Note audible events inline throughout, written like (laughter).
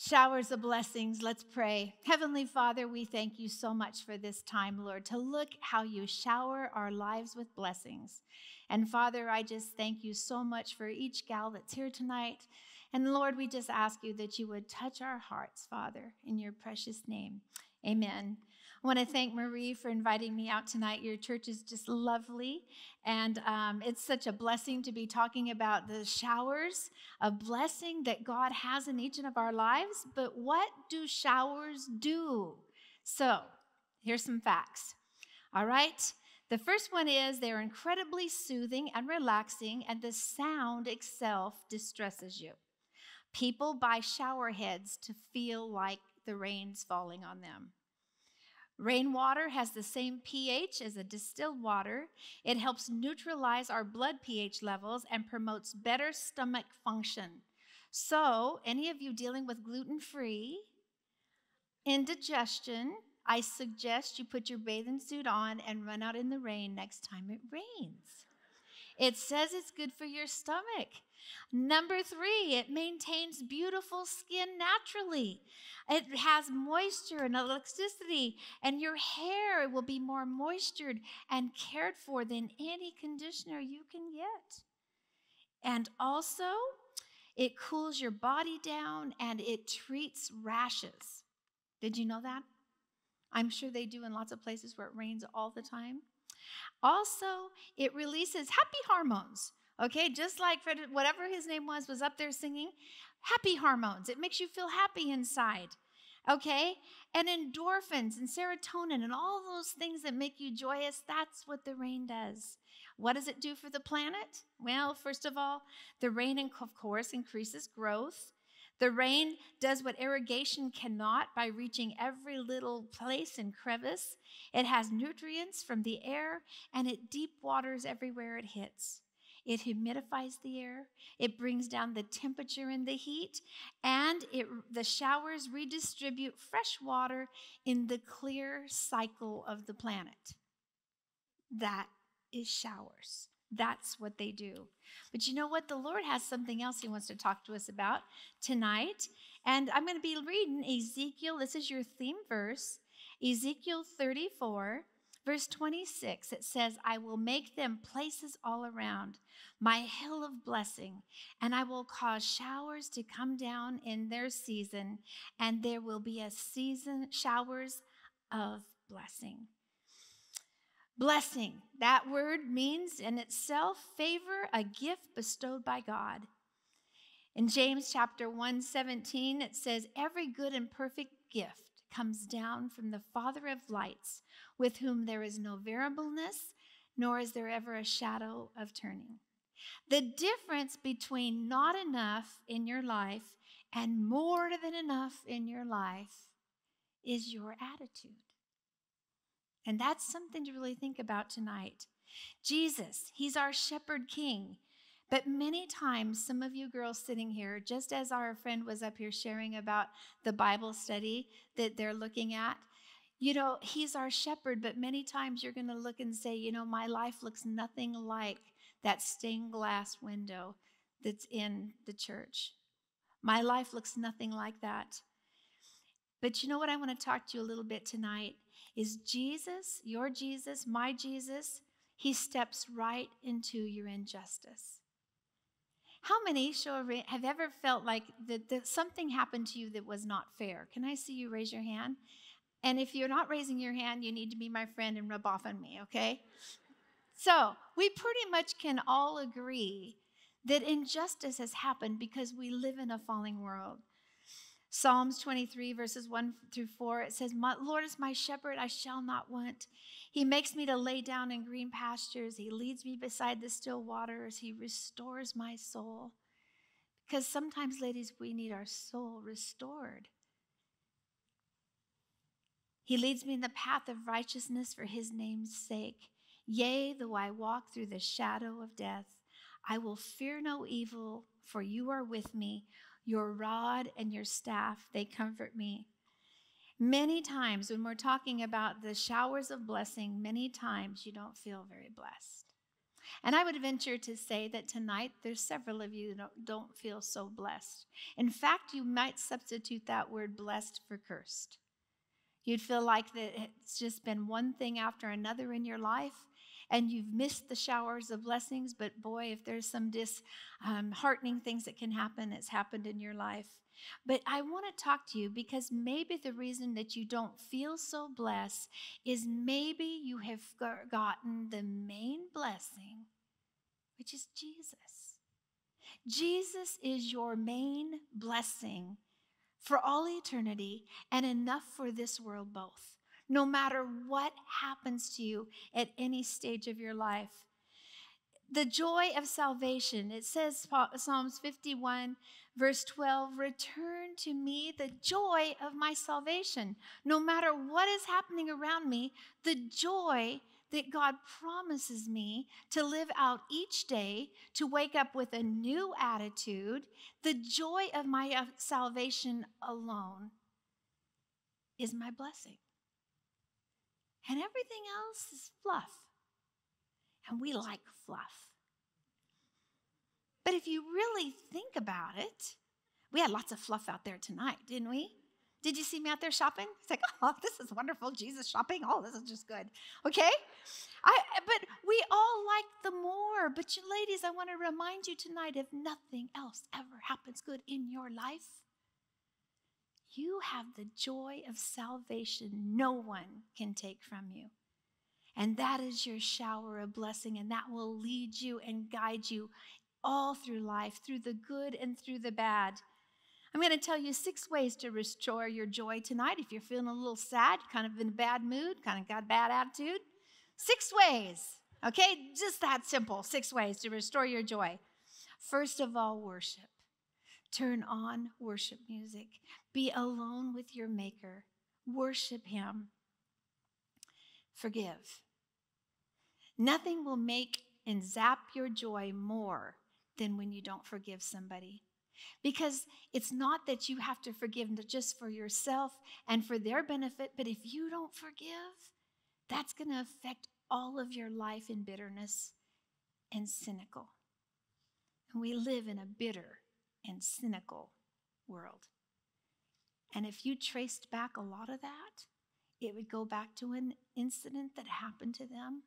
Showers of blessings. Let's pray. Heavenly Father, we thank you so much for this time, Lord, to look how you shower our lives with blessings. And Father, I just thank you so much for each gal that's here tonight. And Lord, we just ask you that you would touch our hearts, Father, in your precious name. Amen. I want to thank Marie for inviting me out tonight. Your church is just lovely, and um, it's such a blessing to be talking about the showers of blessing that God has in each of our lives. But what do showers do? So, here's some facts. All right. The first one is they're incredibly soothing and relaxing, and the sound itself distresses you. People buy shower heads to feel like the rain's falling on them. Rainwater has the same pH as a distilled water. It helps neutralize our blood pH levels and promotes better stomach function. So, any of you dealing with gluten free, indigestion, I suggest you put your bathing suit on and run out in the rain next time it rains. It says it's good for your stomach. Number three, it maintains beautiful skin naturally. It has moisture and elasticity, and your hair will be more moistured and cared for than any conditioner you can get. And also, it cools your body down and it treats rashes. Did you know that? I'm sure they do in lots of places where it rains all the time. Also, it releases happy hormones. Okay, just like Fred, whatever his name was, was up there singing happy hormones. It makes you feel happy inside. Okay, and endorphins and serotonin and all those things that make you joyous, that's what the rain does. What does it do for the planet? Well, first of all, the rain, of course, increases growth. The rain does what irrigation cannot by reaching every little place and crevice. It has nutrients from the air and it deep waters everywhere it hits. It humidifies the air, it brings down the temperature and the heat, and it, the showers redistribute fresh water in the clear cycle of the planet. That is showers. That's what they do. But you know what? The Lord has something else He wants to talk to us about tonight. And I'm going to be reading Ezekiel. This is your theme verse, Ezekiel 34, Verse 26, it says, I will make them places all around, my hill of blessing, and I will cause showers to come down in their season, and there will be a season, showers of blessing. Blessing, that word means in itself favor, a gift bestowed by God. In James chapter 1 17, it says, Every good and perfect gift comes down from the Father of lights, with whom there is no variableness, nor is there ever a shadow of turning. The difference between not enough in your life and more than enough in your life is your attitude. And that's something to really think about tonight. Jesus, He's our shepherd king. But many times, some of you girls sitting here, just as our friend was up here sharing about the Bible study that they're looking at, you know, he's our shepherd, but many times you're going to look and say, you know, my life looks nothing like that stained glass window that's in the church. My life looks nothing like that. But you know what I want to talk to you a little bit tonight is Jesus, your Jesus, my Jesus, he steps right into your injustice. How many have ever felt like that, that something happened to you that was not fair? Can I see you raise your hand? And if you're not raising your hand, you need to be my friend and rub off on me, okay? So, we pretty much can all agree that injustice has happened because we live in a falling world. Psalms 23, verses 1 through 4, it says, Lord is my shepherd, I shall not want. He makes me to lay down in green pastures. He leads me beside the still waters. He restores my soul. Because sometimes, ladies, we need our soul restored. He leads me in the path of righteousness for his name's sake. Yea, though I walk through the shadow of death, I will fear no evil, for you are with me. Your rod and your staff, they comfort me. Many times, when we're talking about the showers of blessing, many times you don't feel very blessed. And I would venture to say that tonight there's several of you that don't feel so blessed. In fact, you might substitute that word blessed for cursed. You'd feel like that it's just been one thing after another in your life, and you've missed the showers of blessings. But boy, if there's some disheartening um, things that can happen, it's happened in your life. But I want to talk to you because maybe the reason that you don't feel so blessed is maybe you have forgotten the main blessing, which is Jesus. Jesus is your main blessing for all eternity and enough for this world both. No matter what happens to you at any stage of your life, the joy of salvation. It says, Psalms 51, verse 12, return to me the joy of my salvation. No matter what is happening around me, the joy that God promises me to live out each day, to wake up with a new attitude, the joy of my salvation alone is my blessing. And everything else is fluff and we like fluff. But if you really think about it, we had lots of fluff out there tonight, didn't we? Did you see me out there shopping? It's like, (laughs) oh, this is wonderful. Jesus shopping. Oh, this is just good. Okay? I but we all like the more. But you ladies, I want to remind you tonight if nothing else ever happens good in your life, you have the joy of salvation no one can take from you. And that is your shower of blessing, and that will lead you and guide you all through life, through the good and through the bad. I'm going to tell you six ways to restore your joy tonight. If you're feeling a little sad, kind of in a bad mood, kind of got a bad attitude, six ways. Okay, just that simple. Six ways to restore your joy. First of all, worship. Turn on worship music. Be alone with your Maker. Worship Him. Forgive. Nothing will make and zap your joy more than when you don't forgive somebody. Because it's not that you have to forgive just for yourself and for their benefit, but if you don't forgive, that's going to affect all of your life in bitterness and cynical. And we live in a bitter and cynical world. And if you traced back a lot of that, it would go back to an incident that happened to them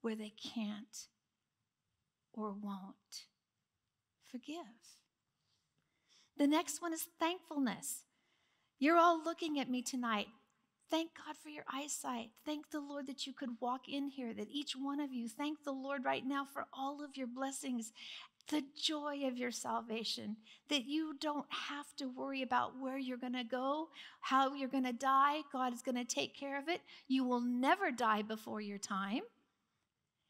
where they can't or won't forgive. The next one is thankfulness. You're all looking at me tonight. Thank God for your eyesight. Thank the Lord that you could walk in here, that each one of you, thank the Lord right now for all of your blessings, the joy of your salvation, that you don't have to worry about where you're going to go, how you're going to die. God is going to take care of it. You will never die before your time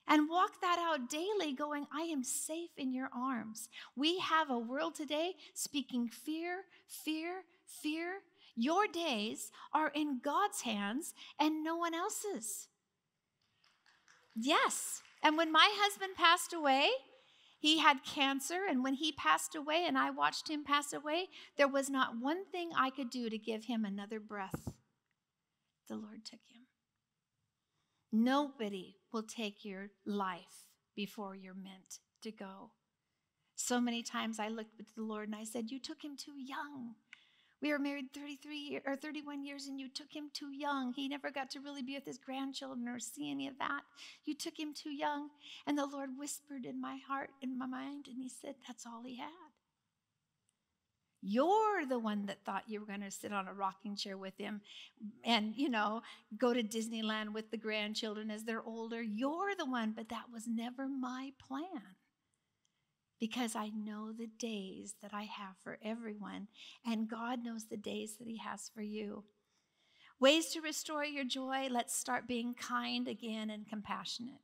and walk that out daily, going, I am safe in your arms. We have a world today speaking fear, fear, fear. Your days are in God's hands and no one else's. Yes. And when my husband passed away, he had cancer, and when he passed away and I watched him pass away, there was not one thing I could do to give him another breath. The Lord took him. Nobody will take your life before you're meant to go. So many times I looked at the Lord and I said, You took him too young. We were married 33 or 31 years and you took him too young. He never got to really be with his grandchildren or see any of that. You took him too young. And the Lord whispered in my heart, in my mind, and he said, That's all he had. You're the one that thought you were going to sit on a rocking chair with him and, you know, go to Disneyland with the grandchildren as they're older. You're the one, but that was never my plan because I know the days that I have for everyone, and God knows the days that He has for you. Ways to restore your joy let's start being kind again and compassionate.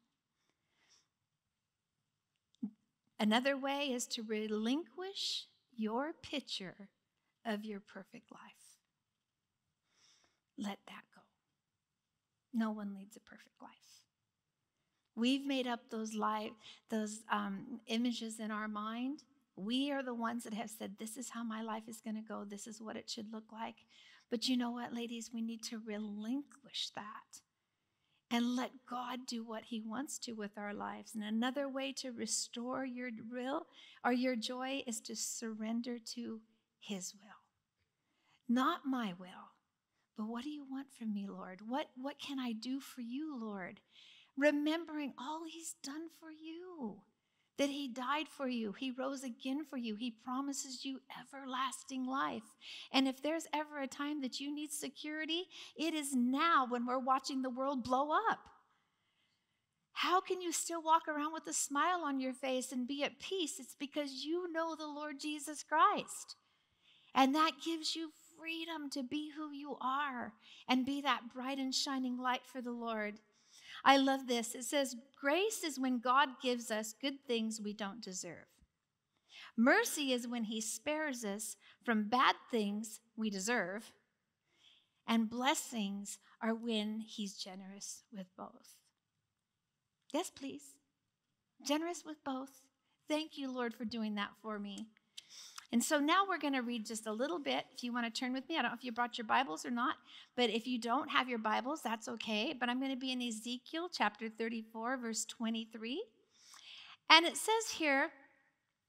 Another way is to relinquish your picture of your perfect life. Let that go. No one leads a perfect life. We've made up those life, those um, images in our mind. We are the ones that have said, "This is how my life is going to go. This is what it should look like." But you know what, ladies? We need to relinquish that and let God do what He wants to with our lives. And another way to restore your will or your joy is to surrender to His will. Not my will, but what do you want from me, Lord? What, what can I do for you, Lord? Remembering all He's done for you that He died for you, He rose again for you, He promises you everlasting life. And if there's ever a time that you need security, it is now when we're watching the world blow up. How can you still walk around with a smile on your face and be at peace? It's because you know the Lord Jesus Christ. And that gives you freedom to be who you are and be that bright and shining light for the Lord. I love this. It says, Grace is when God gives us good things we don't deserve. Mercy is when He spares us from bad things we deserve. And blessings are when He's generous with both. Yes, please. Generous with both. Thank you, Lord, for doing that for me. And so now we're going to read just a little bit. If you want to turn with me, I don't know if you brought your Bibles or not, but if you don't have your Bibles, that's okay. But I'm going to be in Ezekiel chapter 34, verse 23. And it says here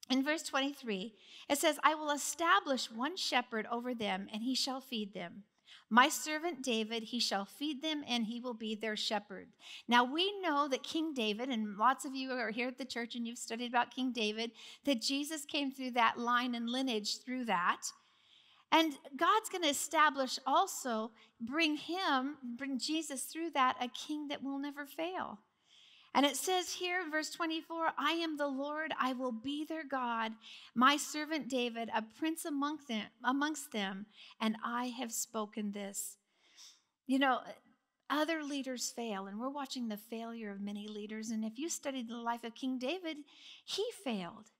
in verse 23, it says, I will establish one shepherd over them, and he shall feed them. My servant David, he shall feed them and he will be their shepherd. Now we know that King David, and lots of you are here at the church and you've studied about King David, that Jesus came through that line and lineage through that. And God's going to establish also, bring him, bring Jesus through that, a king that will never fail. And it says here verse 24, I am the Lord, I will be their God, my servant David, a prince among them, amongst them, and I have spoken this. You know, other leaders fail, and we're watching the failure of many leaders. And if you studied the life of King David, he failed.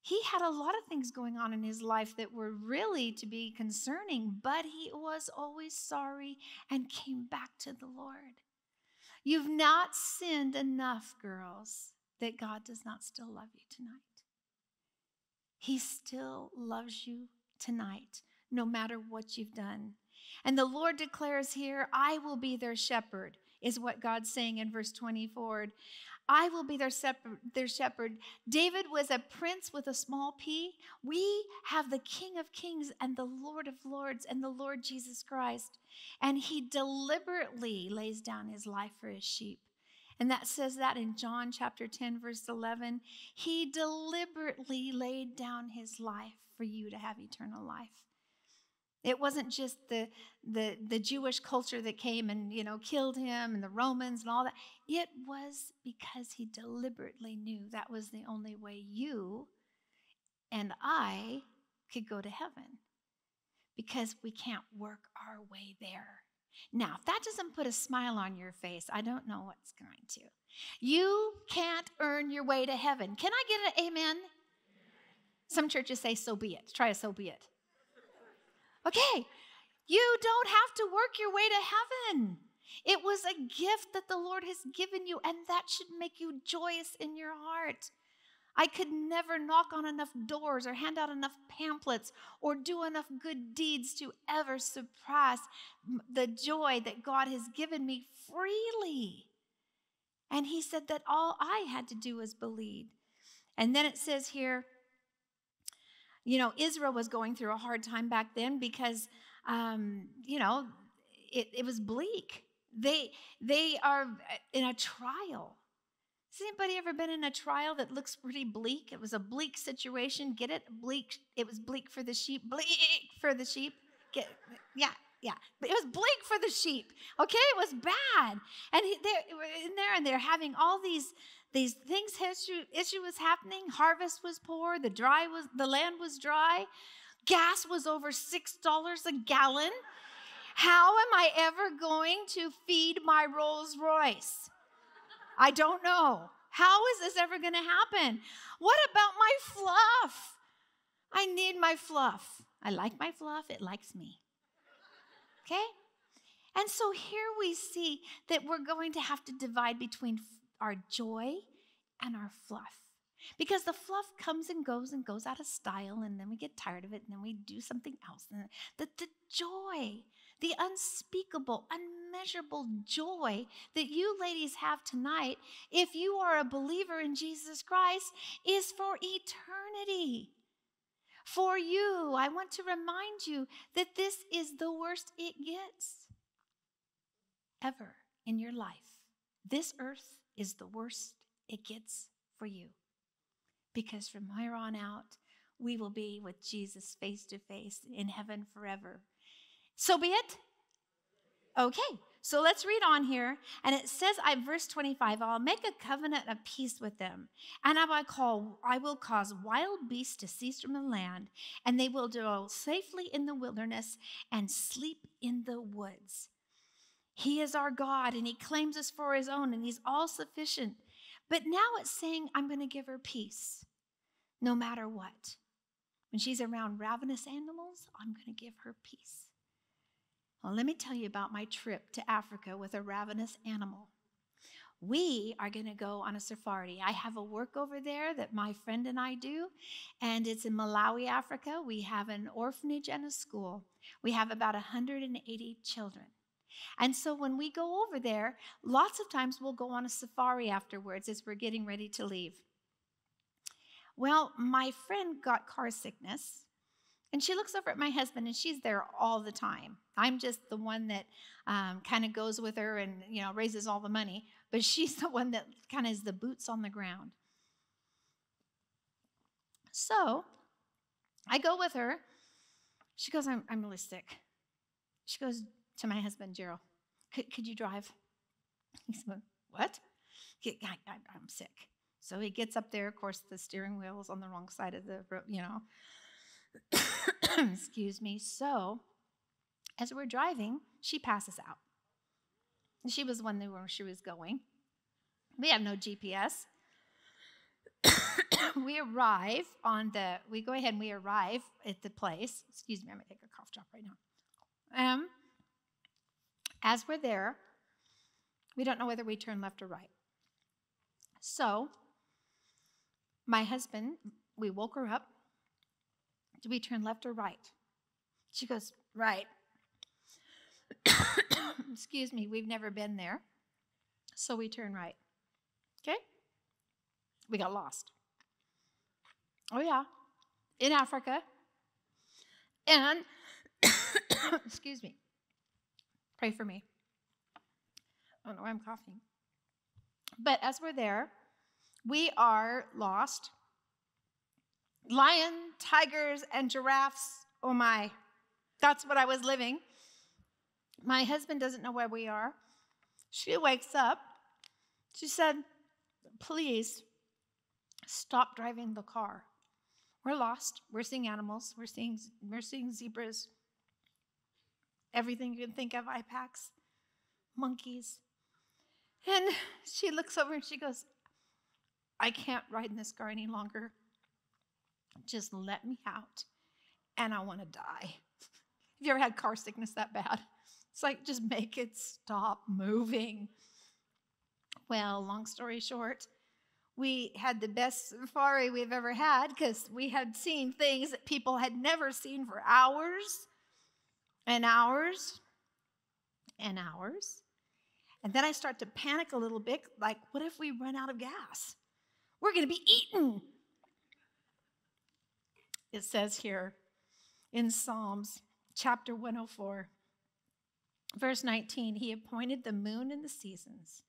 He had a lot of things going on in his life that were really to be concerning, but he was always sorry and came back to the Lord. You've not sinned enough, girls, that God does not still love you tonight. He still loves you tonight, no matter what you've done. And the Lord declares here, I will be their shepherd, is what God's saying in verse 24. I will be their shepherd, their shepherd. David was a prince with a small p. We have the King of Kings and the Lord of Lords and the Lord Jesus Christ. And he deliberately lays down his life for his sheep. And that says that in John chapter 10, verse 11. He deliberately laid down his life for you to have eternal life. It wasn't just the, the, the Jewish culture that came and, you know, killed him and the Romans and all that. It was because he deliberately knew that was the only way you and I could go to heaven because we can't work our way there. Now, if that doesn't put a smile on your face, I don't know what's going to. You can't earn your way to heaven. Can I get an amen? Some churches say, so be it. Try a so be it. Okay, you don't have to work your way to heaven. It was a gift that the Lord has given you, and that should make you joyous in your heart. I could never knock on enough doors or hand out enough pamphlets or do enough good deeds to ever surpass the joy that God has given me freely. And He said that all I had to do was believe. And then it says here, you know, Israel was going through a hard time back then because, um, you know, it, it was bleak. They, they are in a trial. Has anybody ever been in a trial that looks pretty bleak? It was a bleak situation. Get it? Bleak. It was bleak for the sheep. Bleak for the sheep. Get, yeah, yeah. But it was bleak for the sheep. Okay, it was bad. And he, they're in there, and they're having all these these things issue, issue was happening. Harvest was poor. The dry was the land was dry. Gas was over six dollars a gallon. How am i ever going to feed my Rolls-Royce? I don't know. How is this ever going to happen? What about my fluff? I need my fluff. I like my fluff. It likes me. Okay? And so here we see that we're going to have to divide between our joy and our fluff. Because the fluff comes and goes and goes out of style, and then we get tired of it, and then we do something else. And the, the joy, the unspeakable, unmeasurable joy that you ladies have tonight, if you are a believer in Jesus Christ, is for eternity. For you, I want to remind you that this is the worst it gets ever in your life. This earth is the worst it gets for you. Because from here on out, we will be with Jesus face to face in heaven forever. So be it. Okay, so let's read on here. And it says, I verse 25, I'll make a covenant of peace with them, and I will call I will cause wild beasts to cease from the land, and they will dwell safely in the wilderness and sleep in the woods. He is our God, and He claims us for His own, and He's all sufficient. But now it's saying, I'm going to give her peace no matter what. When she's around ravenous animals, I'm going to give her peace. Well, let me tell you about my trip to Africa with a ravenous animal. We are going to go on a safari. I have a work over there that my friend and I do, and it's in Malawi, Africa. We have an orphanage and a school. We have about 180 children. And so when we go over there, lots of times we'll go on a safari afterwards as we're getting ready to leave. Well, my friend got car sickness, and she looks over at my husband, and she's there all the time. I'm just the one that um, kind of goes with her and you know raises all the money, but (laughs) she's the one that kind of is the boots on the ground. So I go with her. She goes, I'm, I'm really sick. She goes, to my husband, Gerald, could, could you drive? He said, What? I, am sick. So he gets up there. Of course, the steering wheel is on the wrong side of the road, you know. (coughs) Excuse me. So as we're driving, she passes out. She was one where she was going. We have no GPS. (coughs) we arrive on the, we go ahead and we arrive at the place. Excuse me, I'm gonna take a cough drop right now. Um, as we're there, we don't know whether we turn left or right. So, my husband, we woke her up. Do we turn left or right? She goes, right. (coughs) Excuse me, we've never been there. So we turn right. Okay? We got lost. Oh, yeah. In Africa. And, (coughs) excuse me, Pray for me. Oh, I don't know why I'm coughing. But as we're there, we are lost. Lion, tigers, and giraffes. Oh my. That's what I was living. My husband doesn't know where we are. She wakes up. She said, Please stop driving the car. We're lost. We're seeing animals. We're seeing, we're seeing zebras everything you can think of ipacs, monkeys. And she looks over and she goes, I can't ride in this car any longer. Just let me out, and I want to die. (laughs) Have you ever had car sickness that bad? It's like, just make it stop moving. Well, long story short, we had the best safari we've ever had because we had seen things that people had never seen for hours and hours and hours. And then I start to panic a little bit like, what if we run out of gas? We're going to be eaten. It says here in Psalms chapter 104, verse 19 He appointed the moon and the seasons,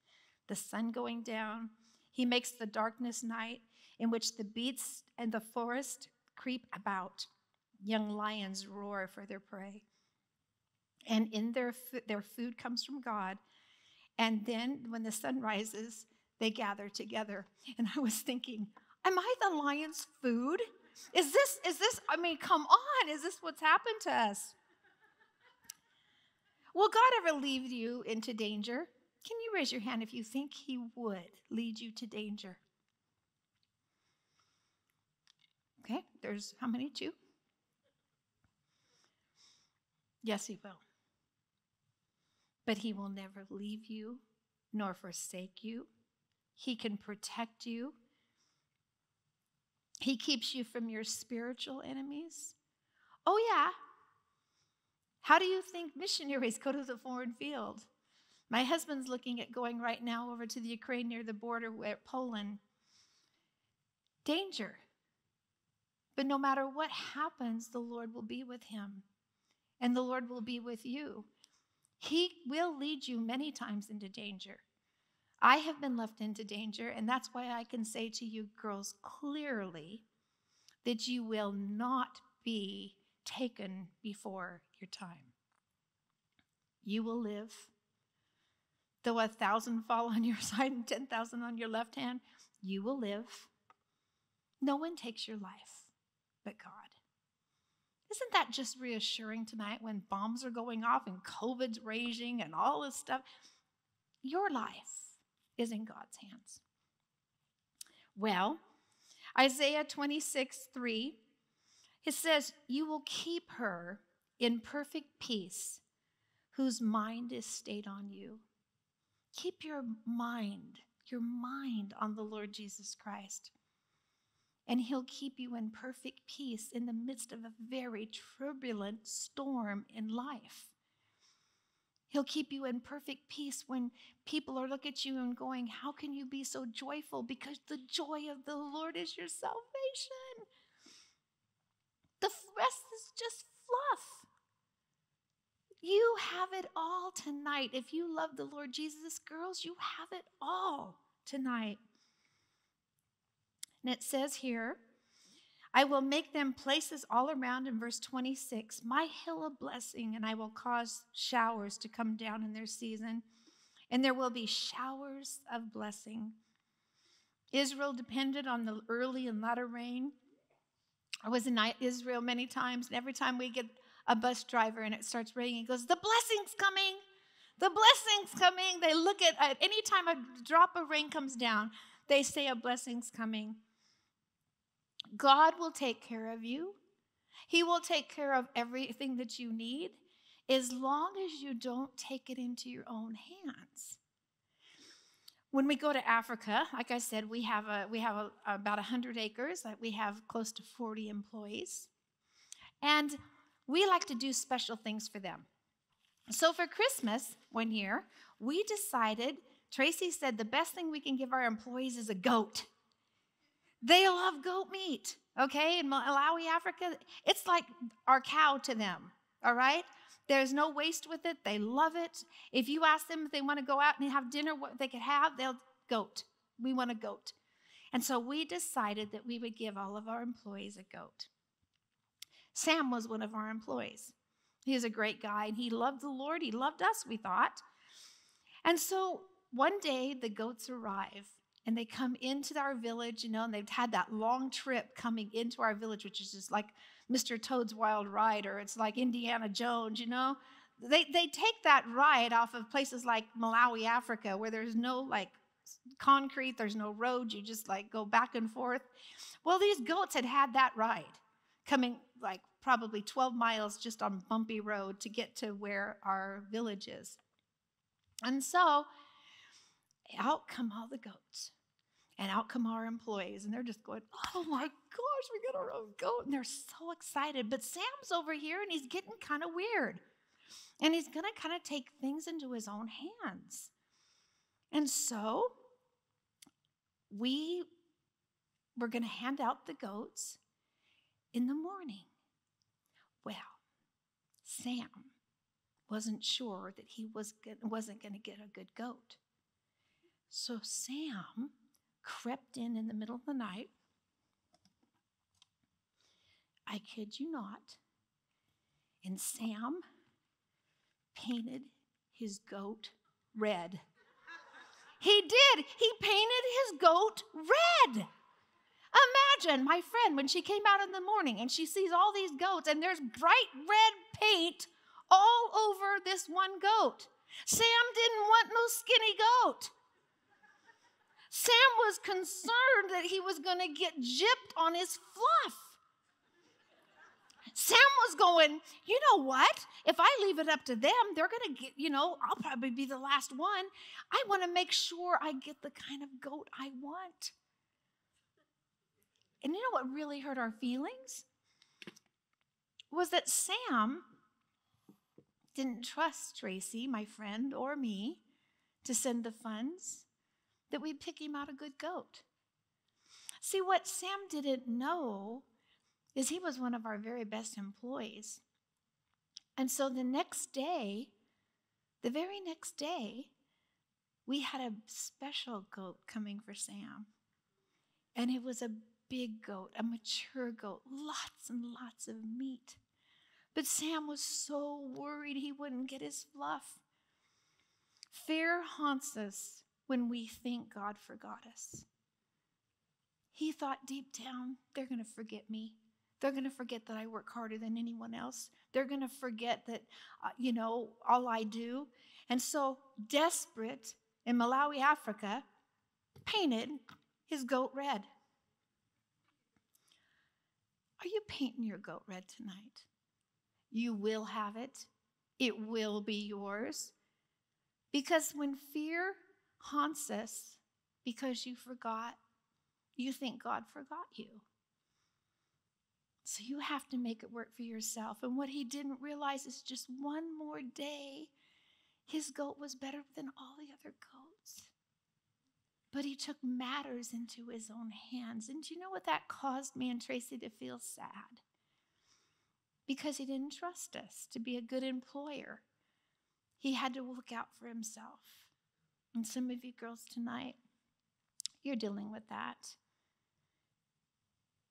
the sun going down. He makes the darkness night in which the beasts and the forest creep about. Young lions roar for their prey and in their their food comes from God. And then when the sun rises, they gather together. (laughs) And I was thinking, am I the lion's food? Is this is this I mean, come on, is this what's happened to us? Will God ever lead you into danger? Can you raise your hand if you think he would lead you to danger? Okay, there's how many? Two? Yes, he will but he will never leave you nor forsake you. He can protect you. He keeps you from your spiritual enemies. Oh, yeah. How do you think missionaries (laughs) go to the foreign field? My husband's looking at going right now over to the Ukraine near the border with Poland. Danger. But no matter what happens, the Lord will be with him, and the Lord will be with you. He will lead you many times into danger. I have been left into danger, and that's why I can say to you, girls, clearly that you will not be taken before your time. You will live. Though a thousand fall on your (laughs) side and 10,000 on your left hand, you will live. No one takes your life but God. Isn't that just reassuring tonight when bombs are going off and COVID's raging and all this stuff? Your life is in God's hands. Well, Isaiah 26, 3, it says, You will keep her in perfect peace whose mind is stayed on you. Keep your mind, your mind on the Lord Jesus Christ. And he'll keep you in perfect peace in the midst of a very turbulent storm in life. He'll keep you in perfect peace when people are looking at you and going, How can you be so joyful? Because the joy of the Lord is your salvation. The rest is just fluff. You have it all tonight. If you love the Lord Jesus, girls, you have it all tonight. And it says here, I will make them places all around in verse 26, my hill of blessing, and I will cause showers to come down in their season, and there will be showers of blessing. Israel depended on the early and latter rain. I was in Israel many times, and every time we get a bus driver and it starts raining, he goes, The blessing's coming. The blessing's coming. They look at, at any time a drop of rain comes down, they say a blessing's coming. God will take care of you. He will take care of everything that you need as long as you don't take it into your own hands. When we go to Africa, like I said, we have, a, we have a, about 100 acres. We have close to 40 employees. And we like to do special things for them. So for Christmas one year, we decided, Tracy said, the best thing we can give our employees is a goat. They love goat meat, okay? In Malawi, Africa, it's like our cow to them, all right? There's no waste with it. They love it. If you ask them if they want to go out and have dinner, what they could have, they'll goat. We want a goat. And so we decided that we would give all of our employees a goat. Sam was one of our employees. He was a great guy and he loved the Lord. He loved us, we thought. And so one day the goats arrive and they come into our village, you know, and they've had that long trip coming into our village, which is just like Mr. Toad's Wild Ride, or it's like Indiana Jones, you know. They, they take that ride off of places like Malawi, Africa, where there's no like concrete, there's no road, you just like go back and forth. Well, these goats had had that ride coming like probably 12 miles just on bumpy road to get to where our village is. And so out come all the goats. And out come our employees, and they're just going, Oh my gosh, we got our own goat. And they're so excited. But Sam's over here and he's getting kind of weird. And he's going to kind of take things into his own hands. And so we were going to hand out the goats in the morning. Well, Sam wasn't sure that he was, wasn't going to get a good goat. So Sam crept in in the middle of the night. I kid you not. And Sam painted his goat red. He did. He painted his goat red. Imagine my friend when she came out in the morning and she sees all these goats and there's bright red paint all over this one goat. Sam didn't want no skinny goat. Sam was concerned that he was going to get gypped on his fluff. Sam was going, you know what? If I leave it up to them, they're going to get, you know, I'll probably be the last one. I want to make sure I get the kind of goat I want. And you know what really hurt our feelings? Was that Sam didn't trust Tracy, my friend, or me to send the funds, that we'd pick him out a good goat. See, what Sam didn't know is he was one of our very best employees. And so the next day, the very next day, we had a special goat coming for Sam. And it was a big goat, a mature goat, lots and lots of meat. But Sam was so worried he wouldn't get his fluff. Fear haunts us when we think God forgot us. He thought deep down, they're going to forget me. They're going to forget that I work harder than anyone else. They're going to forget that, uh, you know, all I do. And so, desperate in Malawi, Africa, painted his goat red. Are you painting your goat red tonight? You will have it, it will be yours. Because when fear haunts us because you forgot, you think God forgot you. So you have to make it work for yourself. And what he didn't realize is just one more day, his goat was better than all the other goats. But he took matters into his own hands. And do you know what that caused me and Tracy to feel sad? Because he didn't trust us to be a good employer. He had to look out for himself. And some of you girls tonight, you're dealing with that.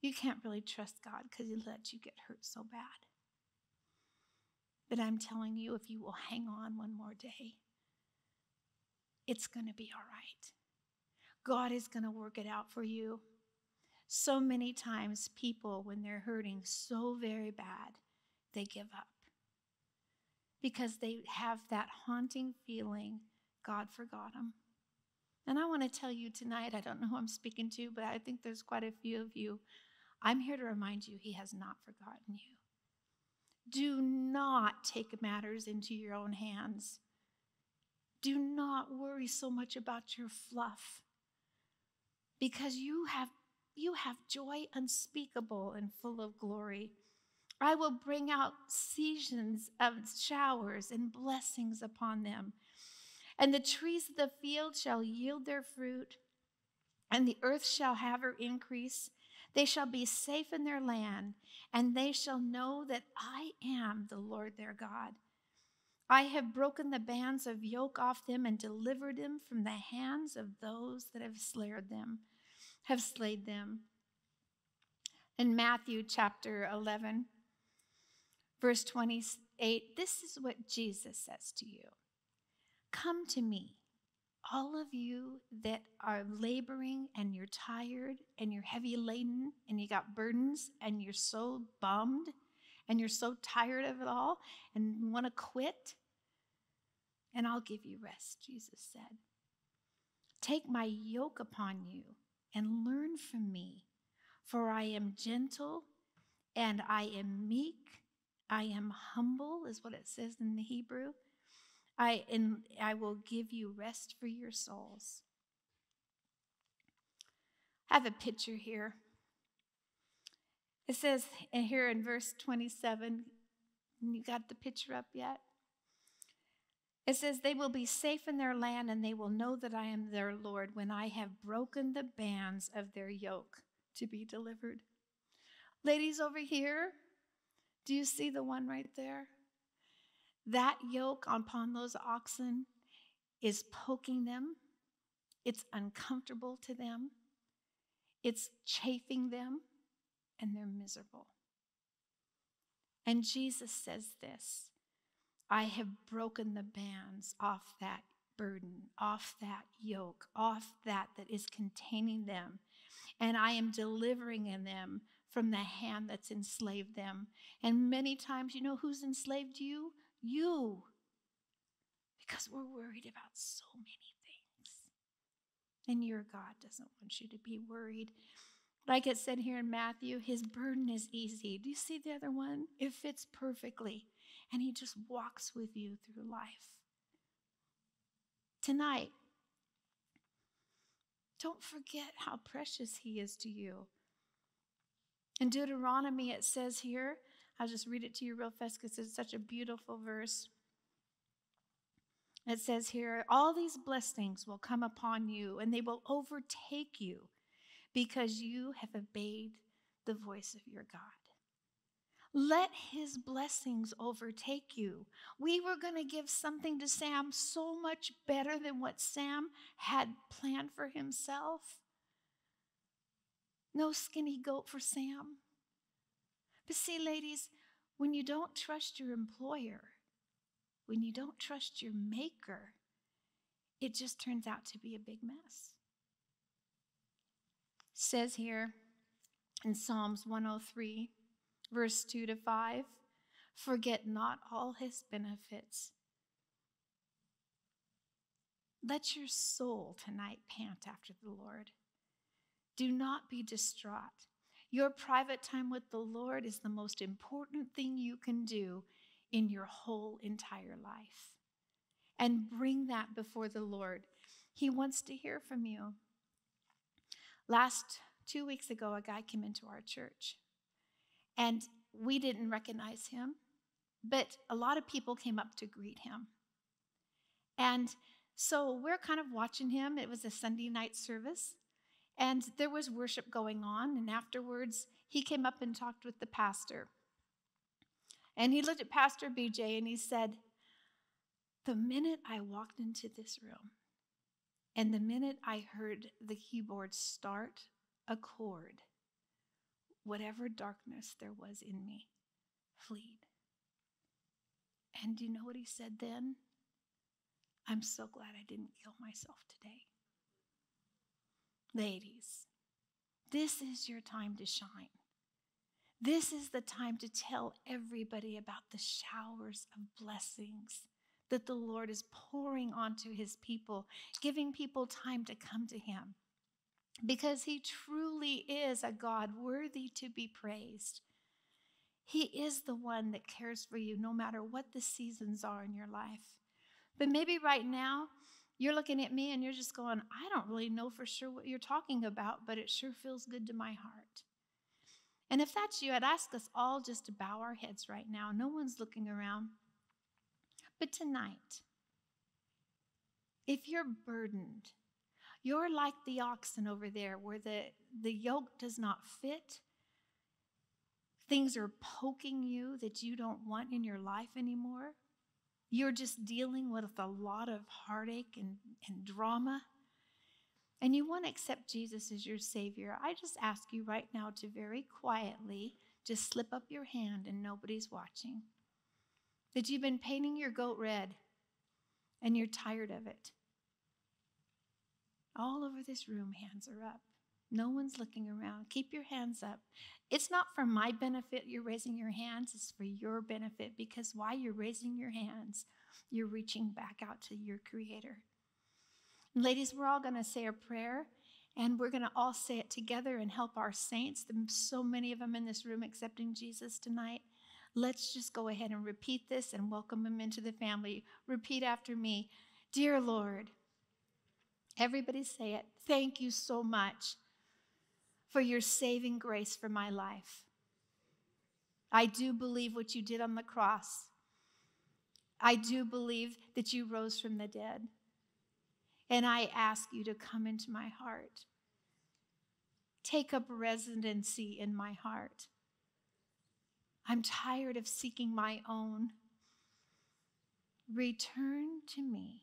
You can't really trust God because He lets you get hurt so bad. But I'm telling you, if you will hang on one more day, it's going to be all right. God is going to work it out for you. So many times, people, when they're hurting so very bad, they give up because they have that haunting feeling God forgot them. And I want to tell you tonight, I don't know who I'm speaking to, but I think there's quite a few of you I'm here to remind you, He has not forgotten you. Do not take matters into your own hands. Do not worry so much about your fluff because you have, you have joy unspeakable and full of glory. I will bring out seasons of showers and blessings upon them. And the trees of the field shall yield their fruit, and the earth shall have her increase. They shall be safe in their land, and they shall know that I am the Lord their God. I have broken the bands of yoke off them and delivered them from the hands of those that have slayed them, have slayed them. In Matthew chapter 11, verse 28, this is what Jesus says to you Come to me all of you that are laboring and you're tired and you're heavy laden and you got burdens and you're so bummed and you're so tired of it all and want to quit, and I'll give you rest, Jesus said. Take my yoke upon you and learn from me, for I am gentle and I am meek. I am humble, is what it says in the Hebrew. I, and I will give you rest for your souls. I have a picture here. It says here in verse 27, you got the picture up yet? It says, They will be safe in their land, and they will know that I am their Lord when I have broken the bands of their yoke to be delivered. Ladies over here, do you see the one right there? That yoke upon those oxen is poking them, it's uncomfortable to them, it's chafing them, and they're miserable. And Jesus says this I have broken the bands off that burden, off that yoke, off that that is containing them, and I am delivering in them from the hand that's enslaved them. And many times, you know who's enslaved you? You because we're worried about so many things. And your God doesn't want you to be worried. Like it said here in Matthew, his burden is easy. Do you see the other one? It fits perfectly. And he just walks with you through life. Tonight, don't forget how precious he is to you. In Deuteronomy, it says here, I'll just read it to you real fast because it's such a beautiful verse. It says here, all these blessings will come upon you and they will overtake you because you have obeyed the voice of your God. Let his blessings overtake you. We were going to give something to Sam so much better than what Sam had planned for himself. No skinny goat for Sam. But see, ladies, when you don't trust your employer, when you don't trust your maker, it just turns out to be a big mess. It says here in Psalms 103 verse 2 to 5 Forget not all his benefits. Let your soul tonight pant after the Lord. Do not be distraught. Your private time with the Lord is the most important thing you can do in your whole entire life. And bring that before the Lord. He wants to hear from you. Last two weeks ago, a guy came into our church. And we didn't recognize him, but a lot of people came up to greet him. And so we're kind of watching him. It was a Sunday night service, and there was worship going on. And afterwards, he came up and talked with the pastor. And he looked at Pastor BJ and he said, The minute I walked into this room, and the minute I heard the keyboard start a chord, whatever darkness there was in me fleed. And do you know what he said then? I'm so glad I didn't kill myself today. Ladies, this is your time to shine. This is the time to tell everybody about the showers of blessings that the Lord is pouring onto his people, giving people time to come to him because he truly is a God worthy to be praised. He is the one that cares for you no matter what the seasons are in your life. But maybe right now, you're looking at me and you're just going, I don't really know for sure what you're talking about, but it sure feels good to my heart. And if that's you, I'd ask us all just to bow our heads right now. No one's looking around. But tonight, if you're burdened, you're like the oxen over there where the, the yoke does not fit. Things are poking you that you don't want in your life anymore. You're just dealing with a lot of heartache and, and drama. And you want to accept Jesus as your Savior. I just ask you right now to very quietly just slip up your hand and nobody's watching. That you've been painting your goat red and you're tired of it. All over this room, hands are up. No one's looking around. Keep your hands up. It's not for my benefit you're raising your hands, it's for your benefit because while you're raising your hands, you're reaching back out to your Creator. ladies, we're all going to say a prayer and we're going to all say it together and help our saints. So many of them in this room accepting Jesus tonight. Let's just go ahead and repeat this and welcome them into the family. Repeat after me Dear Lord, Everybody say it. Thank you so much for your saving grace for my life. I do believe what you did on the cross. I do believe that you rose from the dead. And I ask you to come into my heart. Take up residency in my heart. I'm tired of seeking my own. Return to me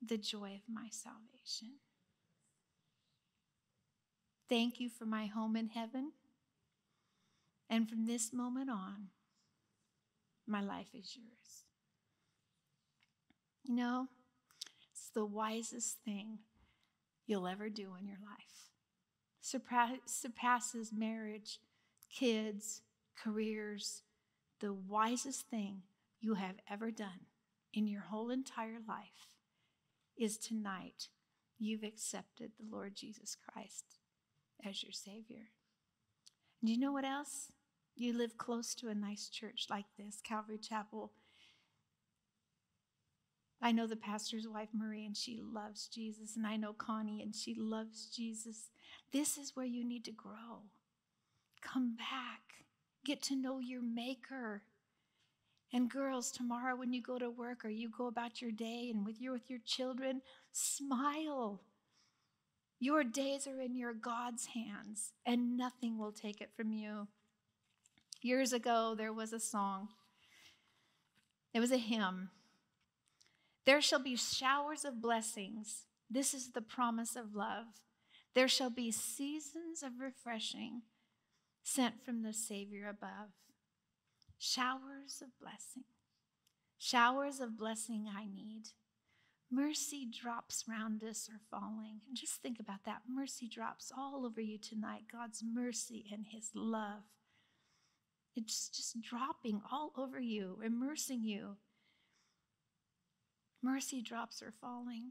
the joy of my salvation. Thank you for my home in heaven. And from this moment on, my life is yours. You know, it's the wisest thing you'll ever do in your life. surpasses marriage, kids, careers. The wisest thing you have ever done in your whole entire life is tonight you've accepted the Lord Jesus Christ as your Savior. Do you know what else? You live close to a nice church like this, Calvary Chapel. I know the pastor's wife, Marie, and she loves Jesus. And I know Connie, and she loves Jesus. This is where you need to grow. Come back, get to know your Maker, And girls, tomorrow when you go to work or you go about your day and with you with your children, smile. Your days are in your God's hands, and nothing will take it from you. Years ago, there was a song. It was a hymn. There shall be showers of blessings. This is the promise of love. There shall be seasons of refreshing sent from the Savior above. Showers of blessing. Showers of blessing I need. Mercy drops round us are falling. And just think about that. Mercy drops all over you tonight. God's mercy and His love. It's just dropping all over you, immersing you. Mercy drops are falling.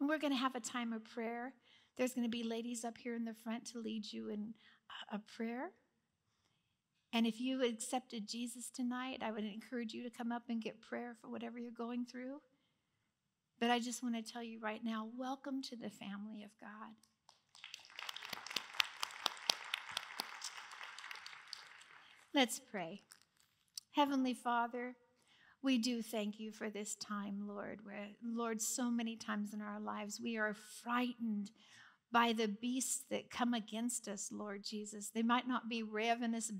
And we're going to have a time of prayer. There's going to be ladies up here in the front to lead you in a prayer. And if you accepted Jesus tonight, I would encourage you to come up and get prayer for whatever you're going through. But I just want to tell you right now welcome to the family of God. Let's pray. Heavenly Father, we do thank you for this time, Lord, where, Lord, so many times in our lives we are frightened by the beasts that come against us, Lord Jesus. They might not be ravenous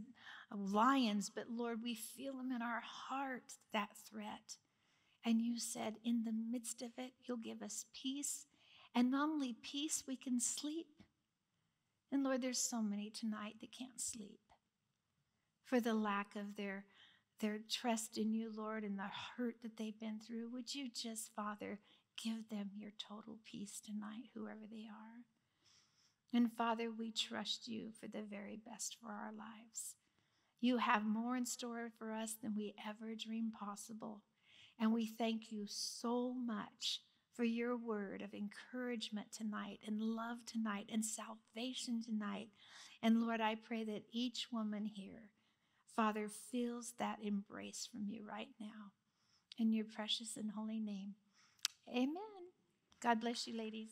lions, but Lord, we feel them in our heart, that threat. And you said, in the midst of it, you'll give us peace. And not only peace, we can sleep. And Lord, there's so many tonight that can't sleep for the lack of their, their trust in you, Lord, and the hurt that they've been through. Would you just, Father, give them your total peace tonight, whoever they are? And Father, we trust you for the very best for our lives. You have more in store for us than we ever dreamed possible. And we thank you so much for your word of encouragement tonight and love tonight and salvation tonight. And Lord, I pray that each woman here, Father, feels that embrace from you right now. In your precious and holy name. Amen. God bless you, ladies.